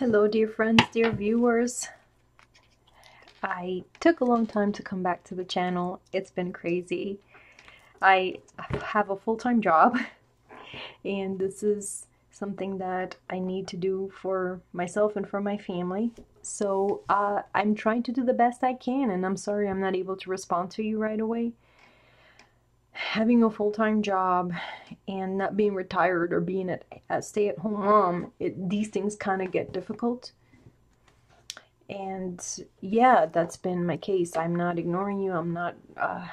Hello, dear friends, dear viewers. I took a long time to come back to the channel. It's been crazy. I have a full-time job, and this is something that I need to do for myself and for my family. So uh, I'm trying to do the best I can, and I'm sorry I'm not able to respond to you right away. Having a full-time job and not being retired or being a, a stay-at-home mom, it, these things kind of get difficult. And yeah, that's been my case. I'm not ignoring you. I'm not, uh,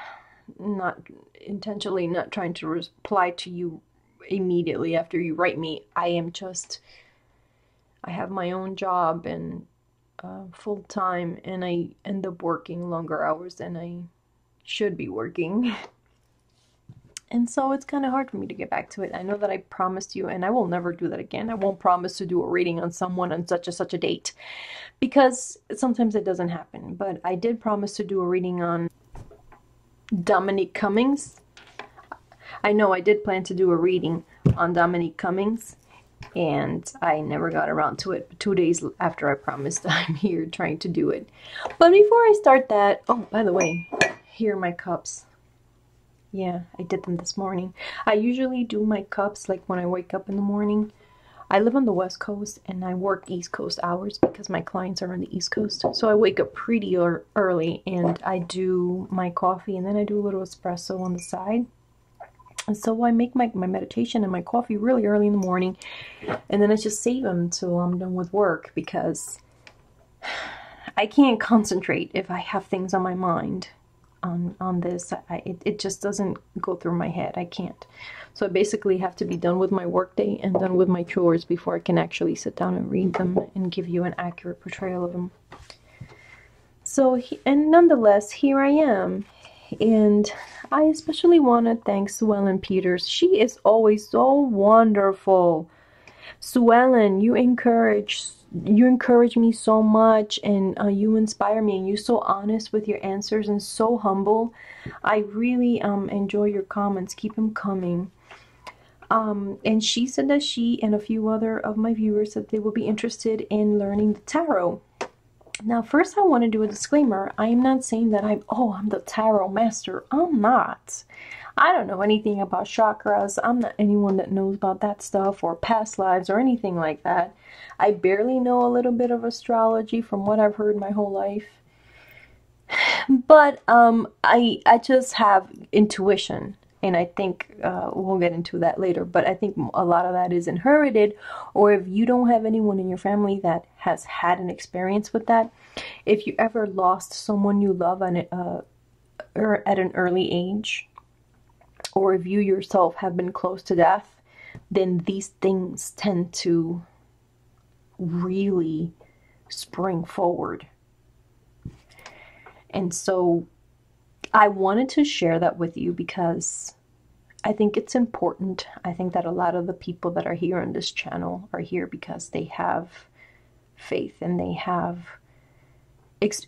not intentionally not trying to reply to you immediately after you write me. I am just, I have my own job and uh, full time, and I end up working longer hours than I should be working. And so it's kind of hard for me to get back to it. I know that I promised you, and I will never do that again. I won't promise to do a reading on someone on such and such a date because sometimes it doesn't happen. But I did promise to do a reading on Dominique Cummings. I know I did plan to do a reading on Dominique Cummings, and I never got around to it. Two days after I promised, I'm here trying to do it. But before I start that, oh, by the way, here are my cups. Yeah, I did them this morning. I usually do my cups like when I wake up in the morning. I live on the West Coast and I work East Coast hours because my clients are on the East Coast. So I wake up pretty early and I do my coffee and then I do a little espresso on the side. And so I make my, my meditation and my coffee really early in the morning and then I just save them until I'm done with work because I can't concentrate if I have things on my mind on on this. I, it, it just doesn't go through my head. I can't. So i basically have to be done with my workday and done with my chores before i can actually sit down and read them and give you an accurate portrayal of them so he, and nonetheless here i am. And i especially want to thank suellen peters. She is always so wonderful sue ellen you encourage you encourage me so much and uh, you inspire me and you're so honest with your answers and so humble. I really um, enjoy your comments. Keep them coming. Um, and she said that she and a few other of my viewers that they will be interested in learning the tarot now first i want to do a disclaimer i am not saying that i'm oh i'm the tarot master i'm not I don't know anything about chakras. I'm not anyone that knows about that stuff or past lives or anything like that. I barely know a little bit of astrology from what I've heard my whole life. But um, I I just have intuition, and I think uh, we'll get into that later. But I think a lot of that is inherited, or if you don't have anyone in your family that has had an experience with that, if you ever lost someone you love uh, or at an early age, or if you yourself have been close to death, then these things tend to really spring forward. And so I wanted to share that with you because I think it's important. I think that a lot of the people that are here on this channel are here because they have faith and they have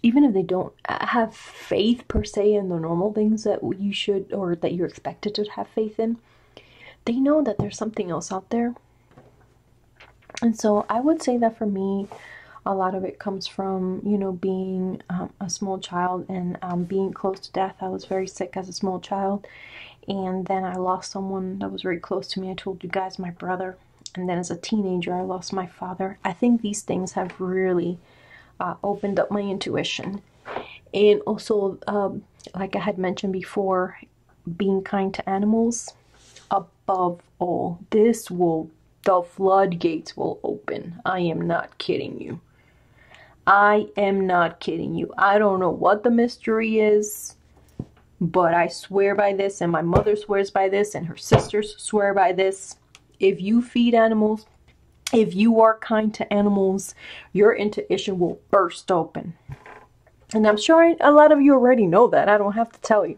even if they don't have faith per se in the normal things that you should or that you're expected to have faith in, they know that there's something else out there. And so I would say that for me, a lot of it comes from, you know, being um, a small child and um, being close to death. I was very sick as a small child. And then I lost someone that was very close to me. I told you guys, my brother. And then as a teenager, I lost my father. I think these things have really uh, opened up my intuition. And also, um, like I had mentioned before, being kind to animals above all. This will, the floodgates will open. I am not kidding you. I am not kidding you. I don't know what the mystery is, but I swear by this, and my mother swears by this, and her sisters swear by this. If you feed animals, if you are kind to animals, your intuition will burst open. And I'm sure a lot of you already know that. I don't have to tell you.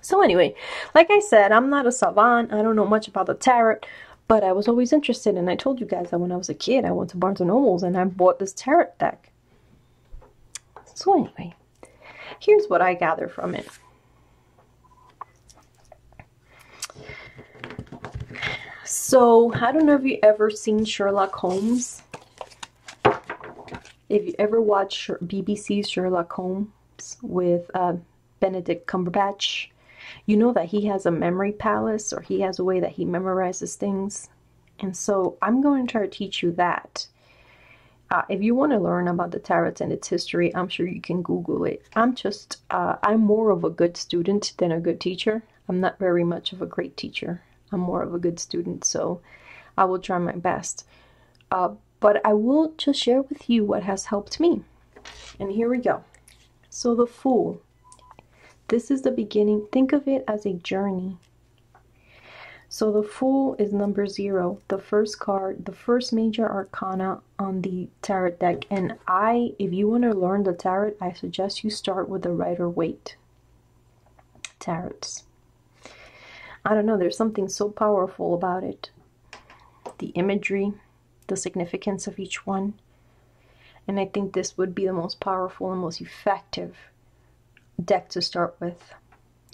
So anyway, like I said, I'm not a savant. I don't know much about the tarot, but I was always interested. And I told you guys that when I was a kid, I went to Barnes & Nobles and I bought this tarot deck. So anyway, here's what I gather from it. So, I don't know if you ever seen Sherlock Holmes. if you ever watched BBC Sherlock Holmes with uh, Benedict Cumberbatch, you know that he has a memory palace or he has a way that he memorizes things. And so I'm going to try to teach you that. Uh, if you want to learn about the tarot and its history, I'm sure you can Google it. I'm just, uh, I'm more of a good student than a good teacher. I'm not very much of a great teacher. I'm more of a good student, so I will try my best. Uh, but I will just share with you what has helped me. And here we go. So, the Fool. This is the beginning. Think of it as a journey. So the Fool is number zero, the first card, the first major arcana on the tarot deck. And I, if you want to learn the tarot, I suggest you start with the Rider Waite tarots. I don't know, there's something so powerful about it. The imagery, the significance of each one. And I think this would be the most powerful and most effective deck to start with,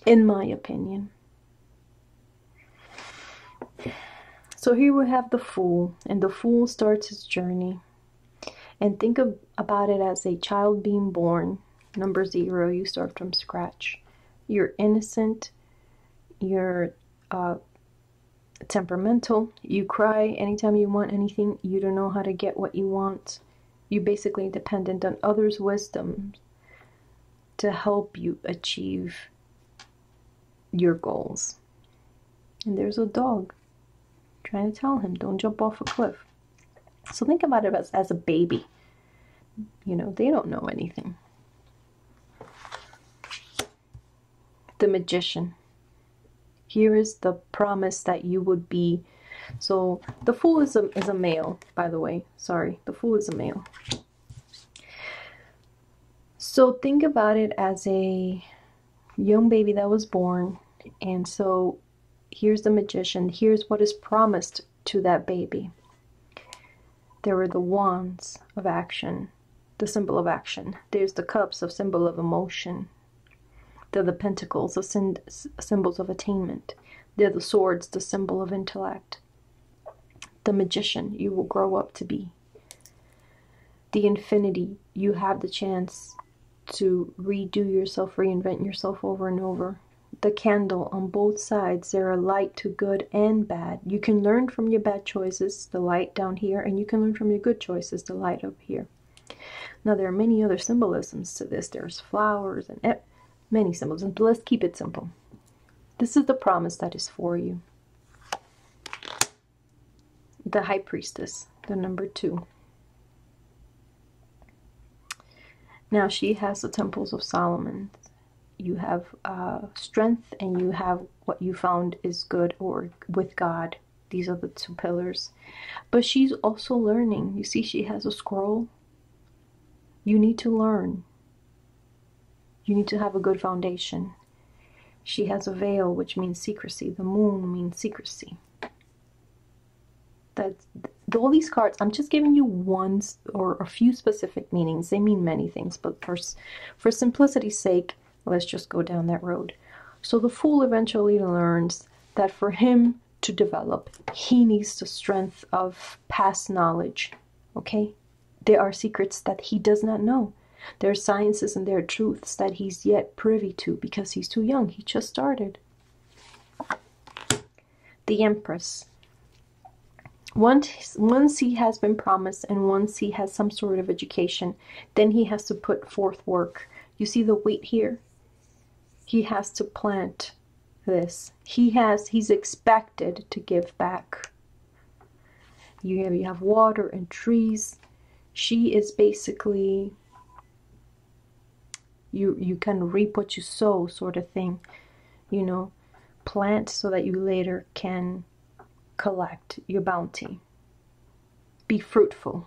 in my opinion. So here we have the Fool, and the Fool starts his journey. And think of, about it as a child being born. Number zero, you start from scratch. You're innocent, you're uh, temperamental, you cry anytime you want anything, you don't know how to get what you want. You're basically dependent on others' wisdom to help you achieve your goals. And there's a dog trying to tell him, don't jump off a cliff. So think about it as, as a baby. You know, they don't know anything. The magician. Here is the promise that you would be. So the fool is a, is a male, by the way. Sorry, the fool is a male. So think about it as a young baby that was born. And so here's the magician. Here's what is promised to that baby. There were the wands of action, the symbol of action. There's the cups of symbol of emotion. They're the pentacles, the symbols of attainment. They're the swords, the symbol of intellect. The magician you will grow up to be. The infinity, you have the chance to redo yourself, reinvent yourself over and over. The candle on both sides, there are light to good and bad. You can learn from your bad choices, the light down here, and you can learn from your good choices, the light up here. Now, there are many other symbolisms to this. There's flowers and many symbolisms, but let's keep it simple. This is the promise that is for you. The High Priestess, the number two. Now she has the temples of Solomon. You have uh, strength and you have what you found is good or with God. These are the two pillars. But she's also learning. You see, she has a scroll. You need to learn. You need to have a good foundation. She has a veil, which means secrecy. The moon means secrecy. That's all these cards, I'm just giving you one or a few specific meanings. They mean many things, but for, for simplicity's sake, let's just go down that road. So the fool eventually learns that for him to develop, he needs the strength of past knowledge. Okay? There are secrets that he does not know. There are sciences and there are truths that he's yet privy to because he's too young. He just started. The Empress. Once, once he has been promised and once he has some sort of education, then he has to put forth work. You see the weight here? He has to plant this. He has, he's expected to give back. You have, you have water and trees. She is basically, you, you of reap what you sow sort of thing. You know, plant so that you later can collect your bounty. Be fruitful.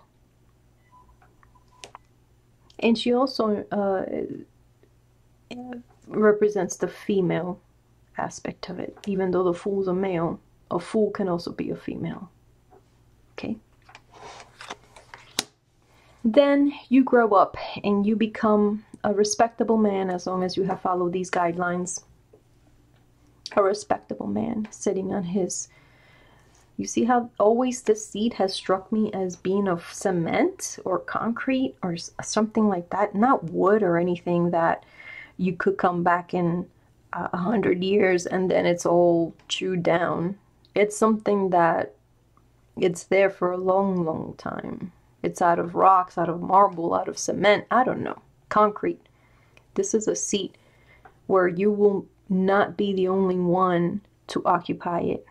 And she also uh, represents the female aspect of it. Even though the fool's a male, a fool can also be a female. Okay? Then you grow up and you become a respectable man as long as you have followed these guidelines. A respectable man sitting on his You see how always this seat has struck me as being of cement or concrete or something like that, not wood or anything that you could come back in a hundred years and then it's all chewed down. It's something that it's there for a long, long time. It's out of rocks, out of marble, out of cement, I don't know, concrete. This is a seat where you will not be the only one to occupy it.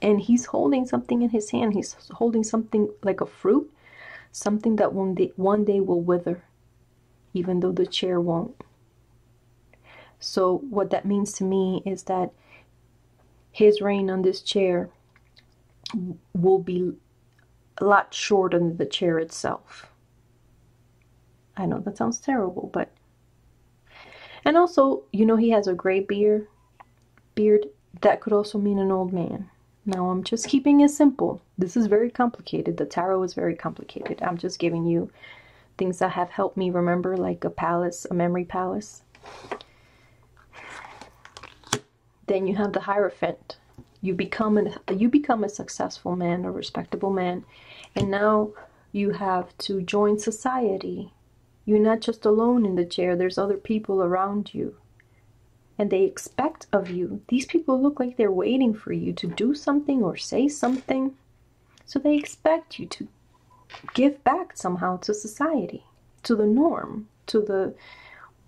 And he's holding something in his hand. He's holding something like a fruit, something that one day, one day will wither, even though the chair won't. So, what that means to me is that his reign on this chair will be a lot shorter than the chair itself. I know that sounds terrible, but. And also, you know, he has a gray beard. Beard that could also mean an old man. Now, I'm just keeping it simple. This is very complicated. The tarot is very complicated. I'm just giving you things that have helped me remember, like a palace, a memory palace. Then you have the Hierophant. You become a you become a successful man, a respectable man, and now you have to join society. You're not just alone in the chair. There's other people around you. And they expect of you. These people look like they're waiting for you to do something or say something. So they expect you to give back somehow to society, to the norm, to the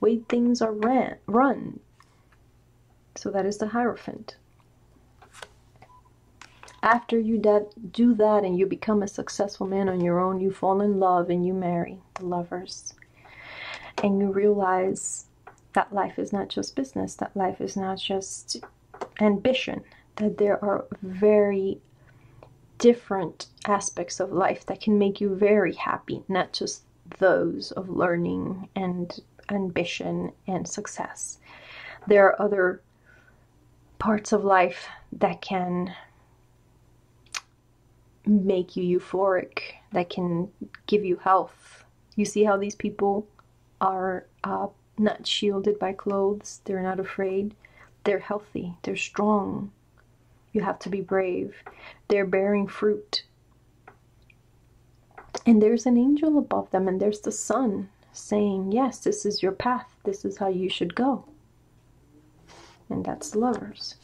way things are ran, run, so that is the Hierophant. After you do that and you become a successful man on your own, you fall in love and you marry the lovers. And you realize that life is not just business, that life is not just ambition, that there are very different aspects of life that can make you very happy, not just those of learning and ambition and success. There are other parts of life that can make you euphoric, that can give you health. You see how these people are uh, not shielded by clothes, they're not afraid, they're healthy, they're strong. You have to be brave. They're bearing fruit. And there's an angel above them, and there's the sun saying, Yes, this is your path, this is how you should go and that's lovers.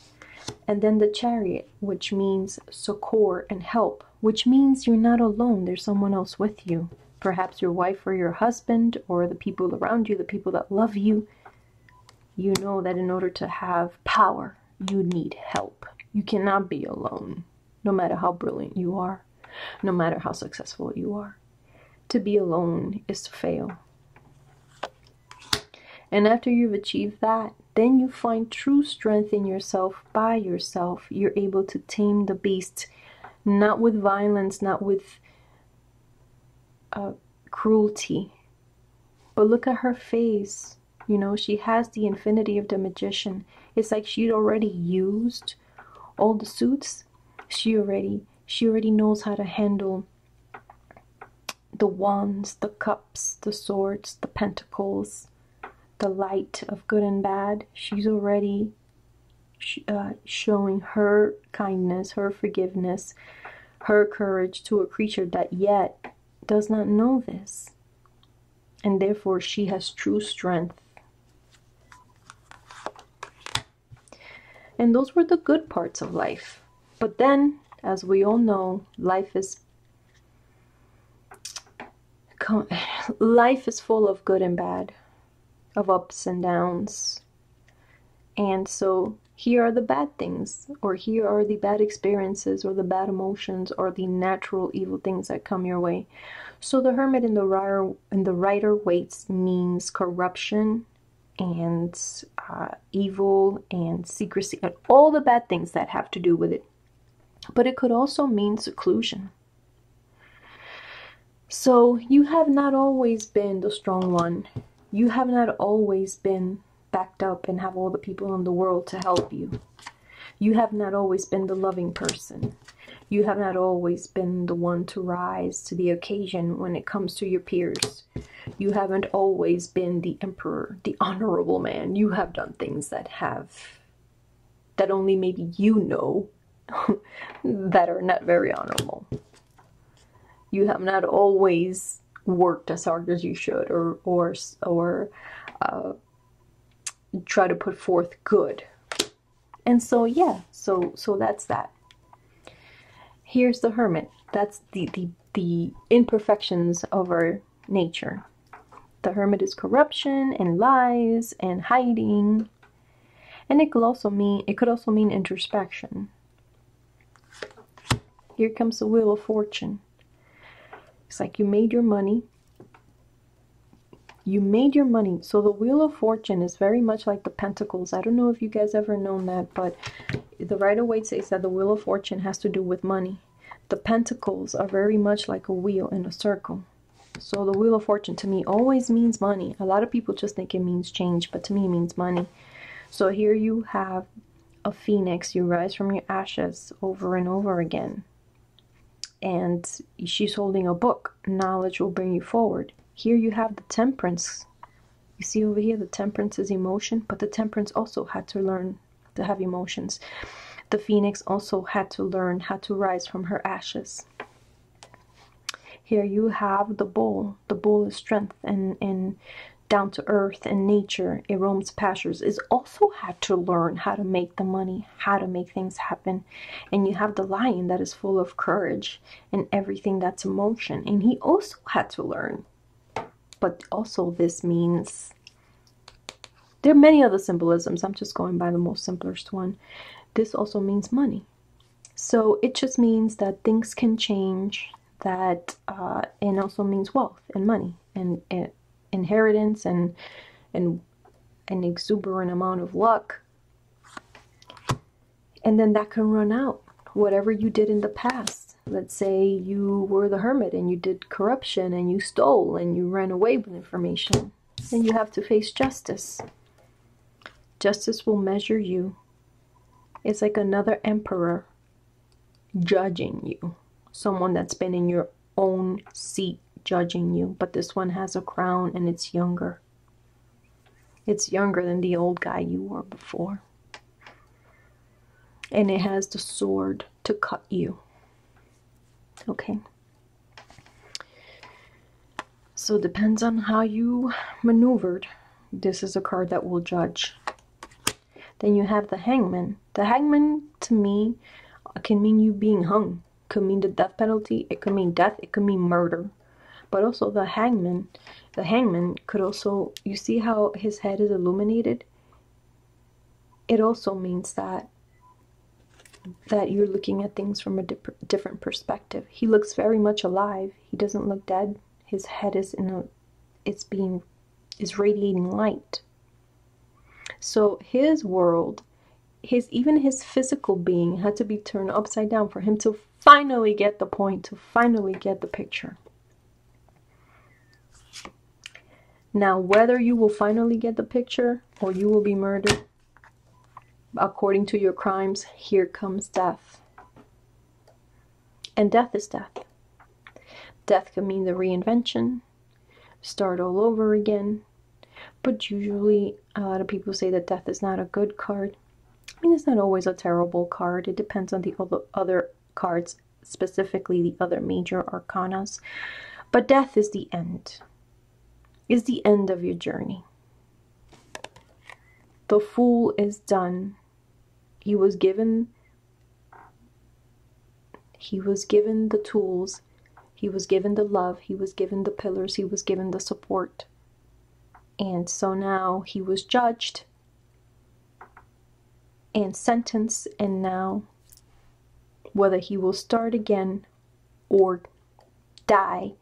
And then the chariot, which means succor and help, which means you're not alone, there's someone else with you. Perhaps your wife or your husband or the people around you, the people that love you. You know that in order to have power, you need help. You cannot be alone, no matter how brilliant you are, no matter how successful you are. To be alone is to fail. And after you've achieved that, then you find true strength in yourself by yourself. You're able to tame the beast, not with violence, not with uh, cruelty. But look at her face. You know, she has the infinity of the magician. It's like she'd already used all the suits. She already she already knows how to handle the wands, the cups, the swords, the pentacles, the light of good and bad. She's already uh, showing her kindness, her forgiveness, her courage to a creature that yet does not know this. And therefore, she has true strength. And those were the good parts of life. But then, as we all know, life is life is full of good and bad of ups and downs. And so here are the bad things, or here are the bad experiences, or the bad emotions, or the natural evil things that come your way. So the hermit in the writer in the Rider Waite's means corruption and uh, evil and secrecy and all the bad things that have to do with it. But it could also mean seclusion. So you have not always been the strong one you have not always been backed up and have all the people in the world to help you. You have not always been the loving person. You have not always been the one to rise to the occasion when it comes to your peers. You haven't always been the emperor, the honorable man. You have done things that have, that only maybe you know that are not very honorable. You have not always worked as hard as you should, or or or uh, try to put forth good. And so yeah, so so that's that. Here's the hermit. That's the the the imperfections of our nature. The hermit is corruption and lies and hiding. And it could also mean it could also mean introspection. Here comes the wheel of fortune. It's like you made your money. You made your money. So the wheel of fortune is very much like the pentacles. I don't know if you guys ever known that, but the Rider Waite says that the wheel of fortune has to do with money. The pentacles are very much like a wheel in a circle. So the Wheel of Fortune to me always means money. A lot of people just think it means change, but to me it means money. So here you have a phoenix. You rise from your ashes over and over again. And she's holding a book. Knowledge will bring you forward. Here you have the temperance. You see over here, the temperance is emotion, but the temperance also had to learn to have emotions. The phoenix also had to learn how to rise from her ashes. Here you have the bull. The bull is strength and, and down to earth and nature. It roams pastures. Is also had to learn how to make the money, how to make things happen. And you have the lion that is full of courage and everything that's emotion. And he also had to learn. But also this means there are many other symbolisms. I'm just going by the most simplest one. This also means money. So it just means that things can change, that uh, and also means wealth and money and, and inheritance and and an exuberant amount of luck. And then that can run out. Whatever you did in the past let's say you were the hermit and you did corruption and you stole and you ran away with information then you have to face justice. Justice will measure you. It's like another emperor judging you. Someone that's been in your own seat judging you, but this one has a crown and it's younger. It's younger than the old guy you were before. And it has the sword to cut you. Okay. So it depends on how you maneuvered. This is a card that will judge. Then you have the hangman. The hangman to me can mean you being hung It could mean the death penalty, it could mean death, it could mean murder. But also the hangman, the hangman could also, you see how his head is illuminated? It also means that that you're looking at things from a different perspective. He looks very much alive. He doesn't look dead. His head is in a it's being is radiating light. So his world his even his physical being had to be turned upside down for him to finally get the point, to finally get the picture. Now, whether you will finally get the picture or you will be murdered according to your crimes, here comes death. And death is death. Death can mean the reinvention, start all over again. But usually, a lot of people say that death is not a good card I mean, it's not always a terrible card. It depends on the other cards, specifically the other major arcanas. But death is the end, is the end of your journey. The fool is done. He was given he was given the tools, he was given the love, he was given the pillars, he was given the support. And so now he was judged and sentenced, and now whether he will start again or die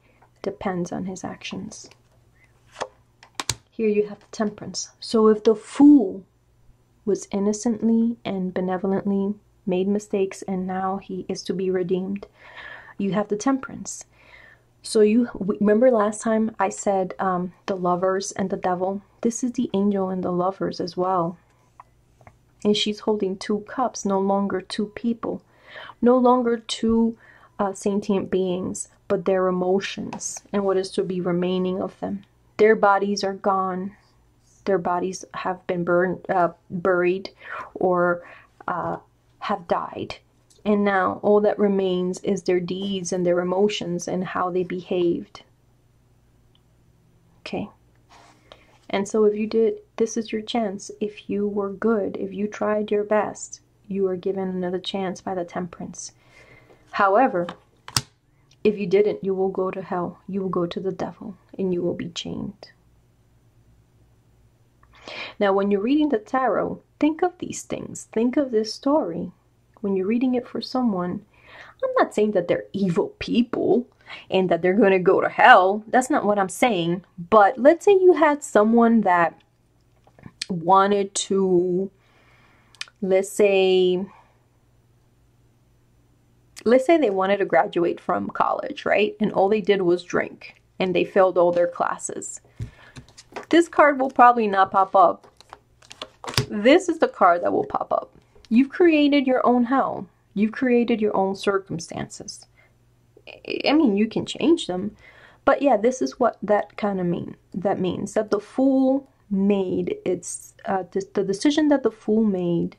depends on his actions. Here you have the temperance. So if the fool was innocently and benevolently made mistakes and now he is to be redeemed, you have the temperance. So you remember last time I said um, the lovers and the devil? This is the angel and the lovers as well. And she's holding two cups, no longer two people, no longer two uh, sentient beings, but their emotions and what is to be remaining of them. Their bodies are gone. Their bodies have been burned, uh, buried, or uh, have died, And now all that remains is their deeds and their emotions and how they behaved. Okay. And so if you did, this is your chance. If you were good, if you tried your best, you are given another chance by the temperance. However, if you didn't, you will go to hell. You will go to the devil and you will be chained. Now, when you're reading the tarot, think of these things. Think of this story. When you're reading it for someone, I'm not saying that they're evil people and that they're going to go to hell. That's not what I'm saying. But let's say you had someone that wanted to, let's say, let's say they wanted to graduate from college, right? And all they did was drink and they failed all their classes. This card will probably not pop up. This is the card that will pop up. You've created your own hell. You've created your own circumstances. I mean, you can change them, but yeah, this is what that kind of mean. That means that the fool made its uh, the, the decision that the fool made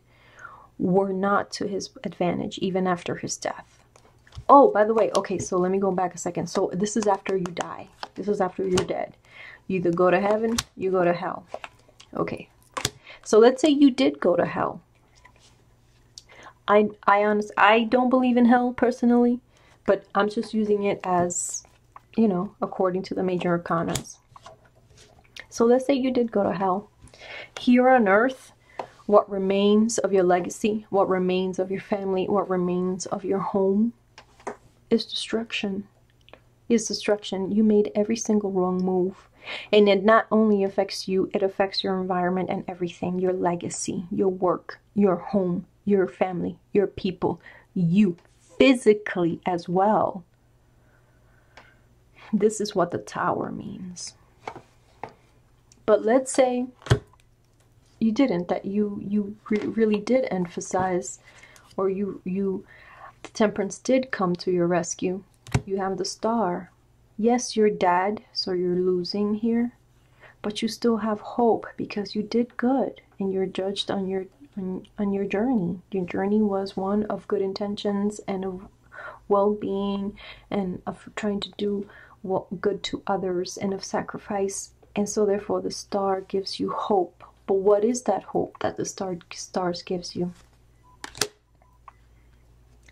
were not to his advantage even after his death. Oh, by the way, okay, so let me go back a second. So this is after you die. This is after you're dead. You either go to heaven, you go to hell. Okay. So let's say you did go to hell. I I honest I don't believe in hell personally, but I'm just using it as, you know, according to the major arcanas. So let's say you did go to hell. Here on earth, what remains of your legacy, what remains of your family, what remains of your home is destruction. Is destruction. You made every single wrong move. And it not only affects you, it affects your environment and everything your legacy, your work, your home, your family, your people, you physically as well. This is what the tower means. But let's say you didn't that you you re really did emphasize or you you the temperance did come to your rescue. You have the star. Yes you're dead so you're losing here but you still have hope because you did good and you're judged on your on, on your journey. Your journey was one of good intentions and of well-being and of trying to do what good to others and of sacrifice. And so therefore the star gives you hope. But what is that hope that the star, stars gives you?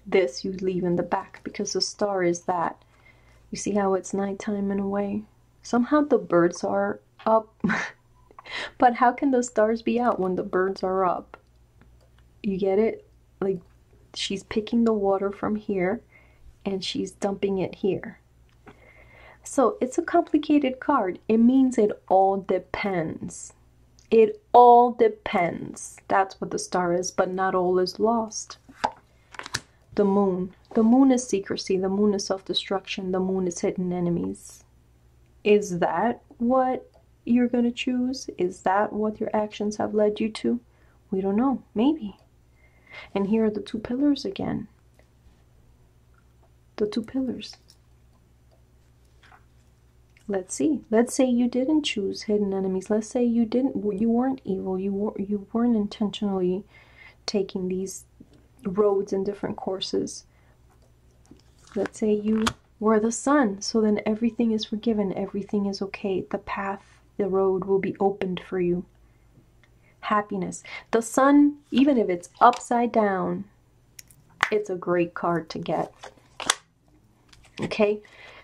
This you leave in the back because the star is that. You see how it's nighttime in a way? Somehow the birds are up. but how can the stars be out when the birds are up? You get it? Like she's picking the water from here and she's dumping it here. So it's a complicated card. It means it all depends. It all depends. That's what the star is, but not all is lost. The moon. The moon is secrecy. The moon is self destruction. The moon is hidden enemies. Is that what you're going to choose? Is that what your actions have led you to? We don't know. Maybe. And here are the two pillars again. The two pillars let's see let's say you didn't choose hidden enemies let's say you didn't you weren't evil you were you weren't intentionally taking these roads and different courses. Let's say you were the sun so then everything is forgiven everything is okay. The path the road will be opened for you. Happiness. The sun even if it's upside down it's a great card to get. Okay?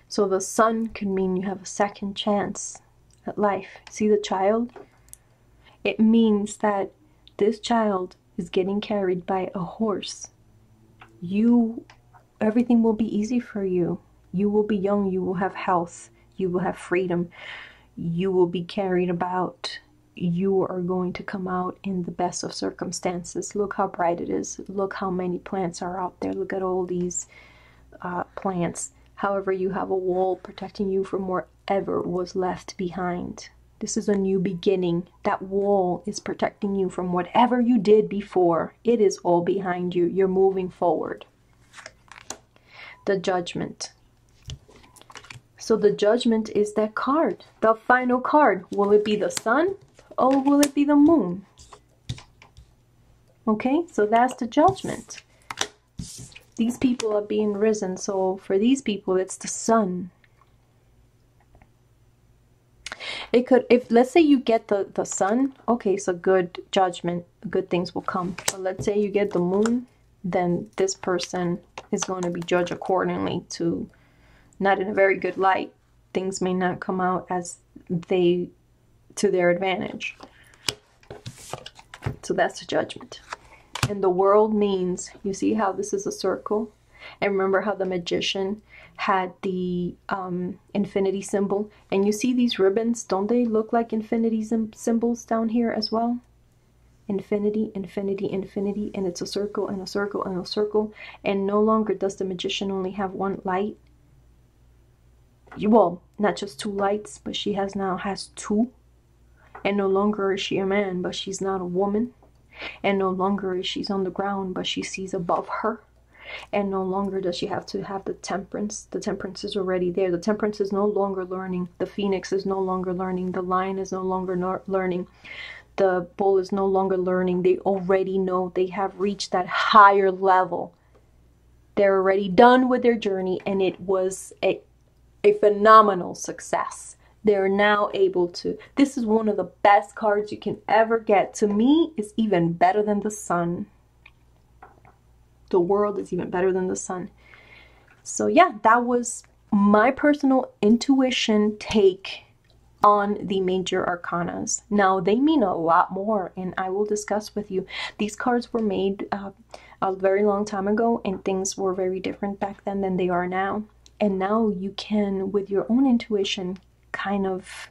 So the sun can mean you have a second chance at life. See the child? It means that this child is getting carried by a horse. You, everything will be easy for you. You will be young, you will have health, you will have freedom, you will be carried about. You are going to come out in the best of circumstances. Look how bright it is. Look how many plants are out there. Look at all these uh, plants However, you have a wall protecting you from whatever was left behind. This is a new beginning. That wall is protecting you from whatever you did before. It is all behind you. You're moving forward. The judgment. So the judgment is that card, the final card. Will it be the sun or will it be the moon? Okay, so that's the judgment. these people are being risen. So for these people, it's the sun. It could, if let's say you get the the sun, okay, so good judgment, good things will come. But let's say you get the moon, then this person is going to be judged accordingly to not in a very good light. Things may not come out as they to their advantage. So that's the judgment. And the world means, you see how this is a circle? And remember how the magician had the um, infinity symbol? And you see these ribbons, don't they look like infinity symbols down here as well? Infinity, infinity, infinity, and it's a circle and a circle and a circle. And no longer does the magician only have one light. Well, not just two lights, but she has now has two. And no longer is she a man, but she's not a woman and no longer is she on the ground but she sees above her and no longer does she have to have the temperance. The temperance is already there. The temperance is no longer learning. The phoenix is no longer learning. The lion is no longer no learning. The bull is no longer learning. They already know. They have reached that higher level. They're already done with their journey and it was a, a phenomenal success. They're now able to. This is one of the best cards you can ever get. To me, it's even better than the sun. The world is even better than the sun. So yeah, that was my personal intuition take on the major arcanas. Now, they mean a lot more, and I will discuss with you. These cards were made uh, a very long time ago, and things were very different back then than they are now. And now you can, with your own intuition, kind of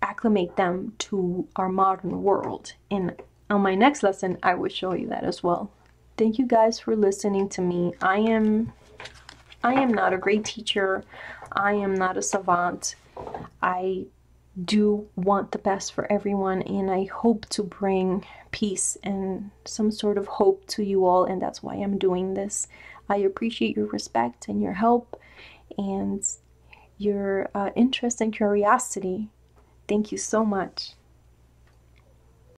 acclimate them to our modern world. And on my next lesson, I will show you that as well. Thank you guys for listening to me. I am I am not a great teacher. I am not a savant. I do want the best for everyone and I hope to bring peace and some sort of hope to you all and that's why I'm doing this. I appreciate your respect and your help and your uh, interest and curiosity. Thank you so much.